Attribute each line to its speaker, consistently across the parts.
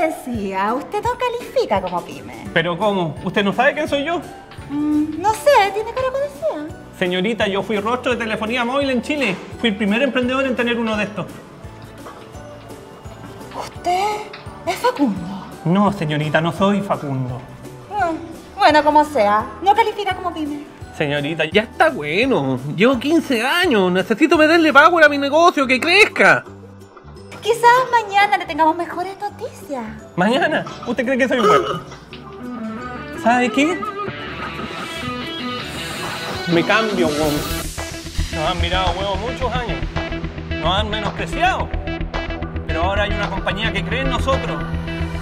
Speaker 1: decía, usted no califica como pyme.
Speaker 2: ¿Pero cómo? ¿Usted no sabe quién soy yo?
Speaker 1: Mm, no sé, tiene cara parecida.
Speaker 2: Señorita, yo fui rostro de telefonía móvil en Chile. Fui el primer emprendedor en tener uno de estos.
Speaker 1: ¿Usted es Facundo?
Speaker 2: No, señorita, no soy Facundo.
Speaker 1: Mm, bueno, como sea, no califica como pyme.
Speaker 2: Señorita, ya está bueno. Llevo 15 años. Necesito meterle power a mi negocio, que crezca.
Speaker 1: Quizás mañana le tengamos mejores noticias.
Speaker 2: ¿Mañana? ¿Usted cree que soy bueno? ¿Sabe qué? Me cambio, weón. Nos han mirado huevos muchos años. Nos han menospreciado. Pero ahora hay una compañía que cree en nosotros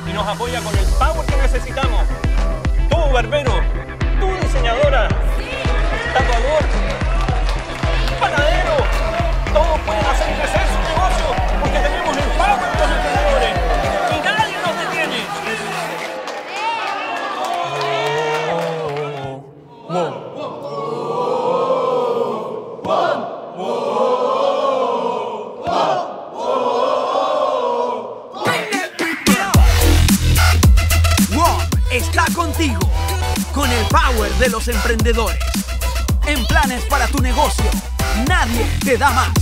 Speaker 2: y nos apoya con el power que necesitamos. Tú, barbero.
Speaker 3: está contigo con el power de los emprendedores. En planes para tu negocio, nadie te da más.